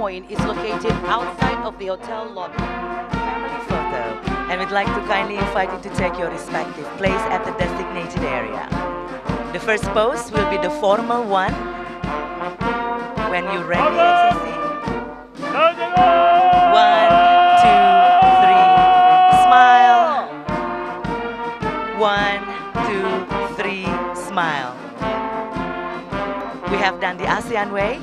point is located outside of the hotel lobby. Family photo. And we'd like to kindly invite you to take your respective place at the designated area. The first pose will be the formal one. When you're ready, One, two, three, smile. One, two, three, smile. We have done the ASEAN way.